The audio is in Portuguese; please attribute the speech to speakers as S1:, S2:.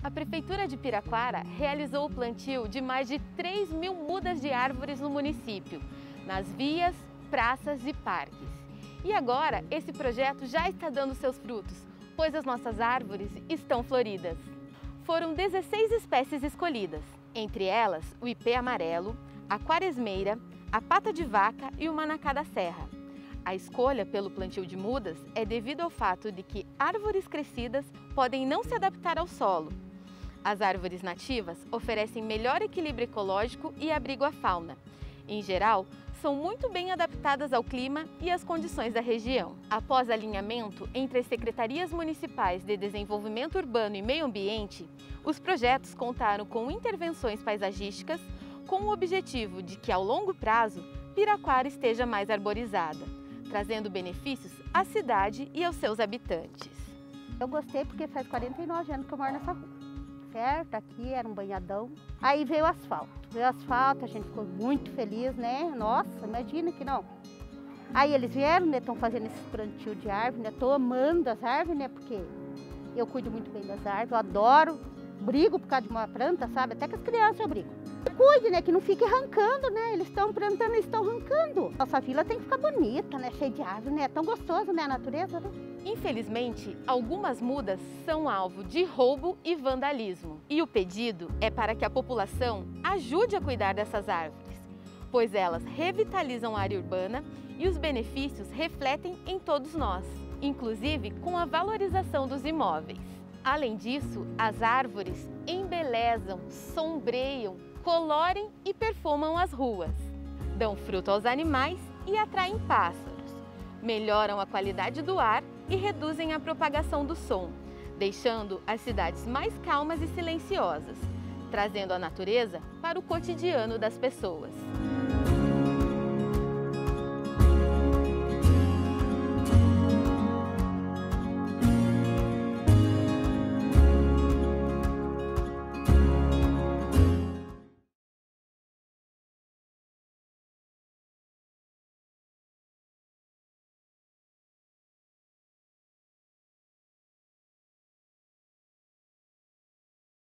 S1: A Prefeitura de Piraquara realizou o plantio de mais de 3 mil mudas de árvores no município, nas vias, praças e parques. E agora, esse projeto já está dando seus frutos, pois as nossas árvores estão floridas. Foram 16 espécies escolhidas, entre elas o ipê amarelo, a quaresmeira, a pata de vaca e o manacá da serra. A escolha pelo plantio de mudas é devido ao fato de que árvores crescidas podem não se adaptar ao solo. As árvores nativas oferecem melhor equilíbrio ecológico e abrigo à fauna. Em geral, são muito bem adaptadas ao clima e às condições da região. Após alinhamento entre as secretarias municipais de desenvolvimento urbano e meio ambiente, os projetos contaram com intervenções paisagísticas com o objetivo de que, ao longo prazo, Piraquara esteja mais arborizada trazendo benefícios à cidade e aos seus habitantes.
S2: Eu gostei porque faz 49 anos que eu moro nessa rua. Certo, aqui era um banhadão. Aí veio o asfalto. Veio o asfalto, a gente ficou muito feliz, né? Nossa, imagina que não. Aí eles vieram, né? Estão fazendo esse plantio de árvore, né? Estou amando as árvores, né? Porque eu cuido muito bem das árvores, eu adoro, brigo por causa de uma planta, sabe? Até com as crianças eu brigo. Cuide, né? Que não fique arrancando, né? Eles estão plantando, eles estão arrancando. Nossa vila tem que ficar bonita, né? Cheia de árvore, né? É tão gostoso, né? A natureza, né?
S1: Infelizmente, algumas mudas são alvo de roubo e vandalismo. E o pedido é para que a população ajude a cuidar dessas árvores, pois elas revitalizam a área urbana e os benefícios refletem em todos nós, inclusive com a valorização dos imóveis. Além disso, as árvores embelezam, sombreiam, colorem e perfumam as ruas, dão fruto aos animais e atraem pássaros, melhoram a qualidade do ar e reduzem a propagação do som, deixando as cidades mais calmas e silenciosas, trazendo a natureza para o cotidiano das pessoas.